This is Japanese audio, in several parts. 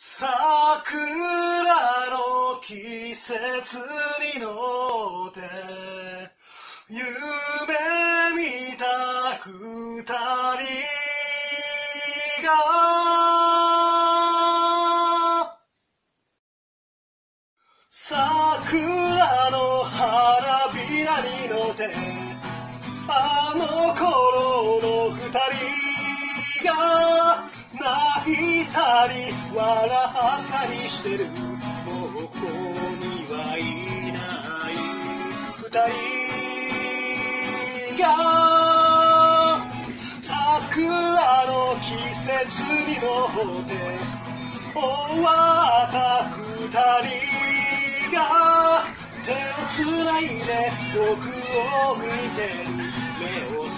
桜の季節に乗って夢見た二人が桜の花びらに乗ってあの頃の二人。り笑ったりしてるもうここにはいない二人が桜の季節に乗って終わった二人が手をつないで僕を見てる目をそ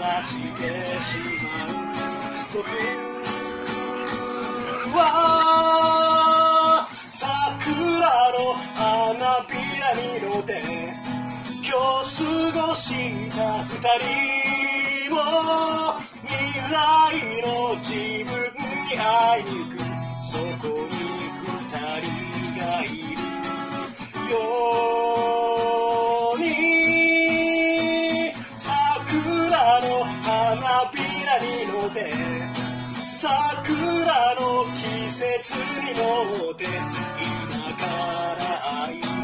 らしてしまう。僕ごした二人も未来の自分に会いに行くそこに二人がいる。ように桜の花びらに乗って桜の季節に乗って今から会い